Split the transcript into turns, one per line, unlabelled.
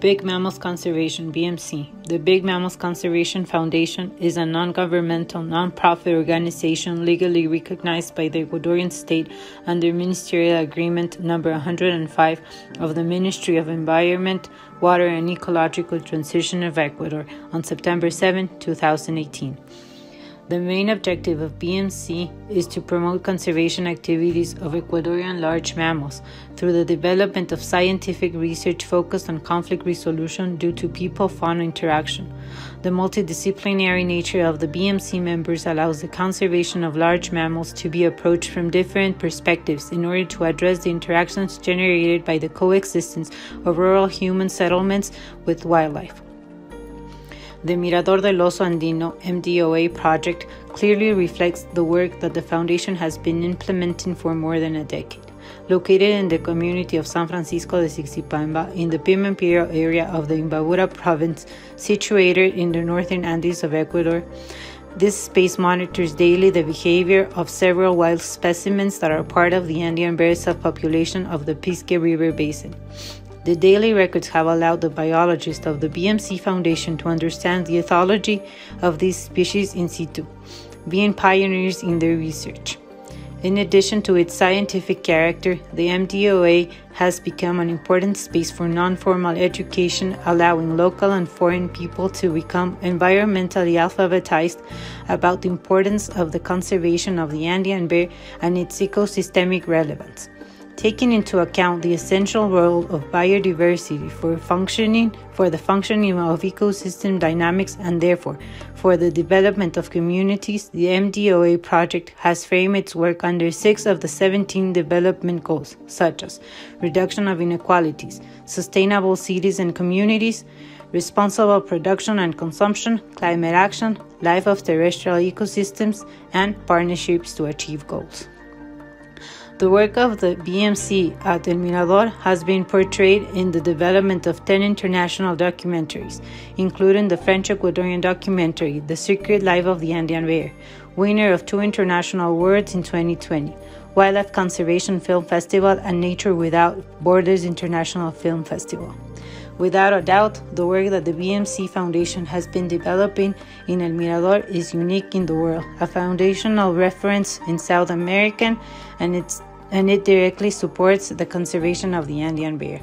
Big Mammals Conservation BMC. The Big Mammals Conservation Foundation is a non governmental, non profit organization legally recognized by the Ecuadorian state under Ministerial Agreement number 105 of the Ministry of Environment, Water and Ecological Transition of Ecuador on September 7, 2018. The main objective of BMC is to promote conservation activities of Ecuadorian large mammals through the development of scientific research focused on conflict resolution due to people fauna interaction. The multidisciplinary nature of the BMC members allows the conservation of large mammals to be approached from different perspectives in order to address the interactions generated by the coexistence of rural human settlements with wildlife. The Mirador del Oso Andino MDOA project clearly reflects the work that the Foundation has been implementing for more than a decade. Located in the community of San Francisco de Sigsipamba in the Pimampiro area of the Imbabura province, situated in the northern Andes of Ecuador, this space monitors daily the behavior of several wild specimens that are part of the Andean bear subpopulation of the Pisque River Basin. The daily records have allowed the biologists of the BMC Foundation to understand the ethology of these species in situ, being pioneers in their research. In addition to its scientific character, the MDOA has become an important space for non formal education, allowing local and foreign people to become environmentally alphabetized about the importance of the conservation of the Andean bear and its ecosystemic relevance taking into account the essential role of biodiversity for functioning for the functioning of ecosystem dynamics and therefore for the development of communities the MDOA project has framed its work under 6 of the 17 development goals such as reduction of inequalities sustainable cities and communities responsible production and consumption climate action life of terrestrial ecosystems and partnerships to achieve goals the work of the BMC at El Mirador has been portrayed in the development of 10 international documentaries, including the French Ecuadorian documentary The Secret Life of the Andean Bear, winner of two international awards in 2020, Wildlife Conservation Film Festival and Nature Without Borders International Film Festival. Without a doubt, the work that the BMC Foundation has been developing in El Mirador is unique in the world, a foundational reference in South American and its and it directly supports the conservation of the Andean bear.